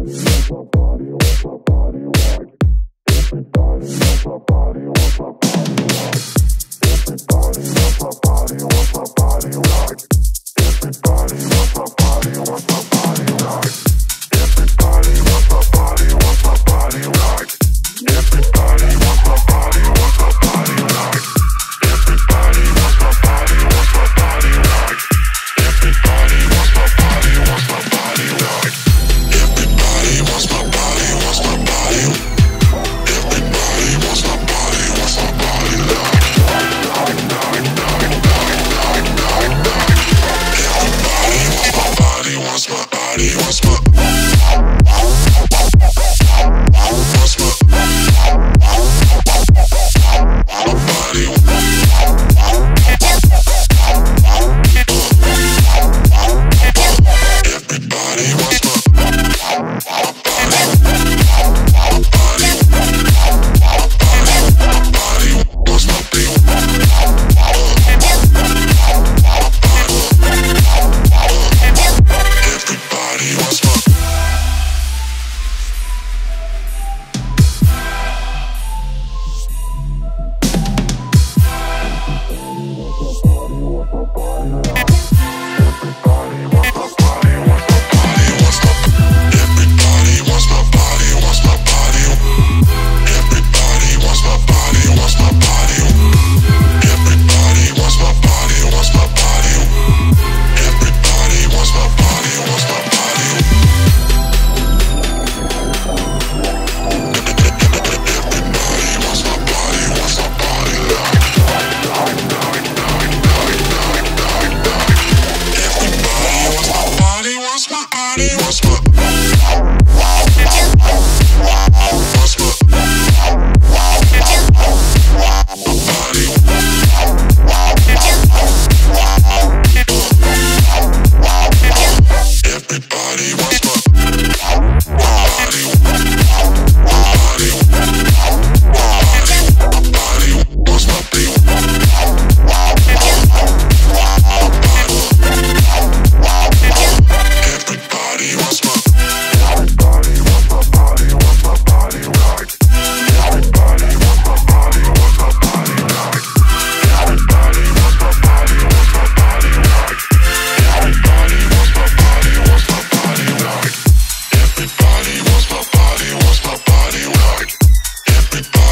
Everybody wants my body, wants my body like Música Oh, no. my body, what's my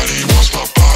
Daddy wants my body.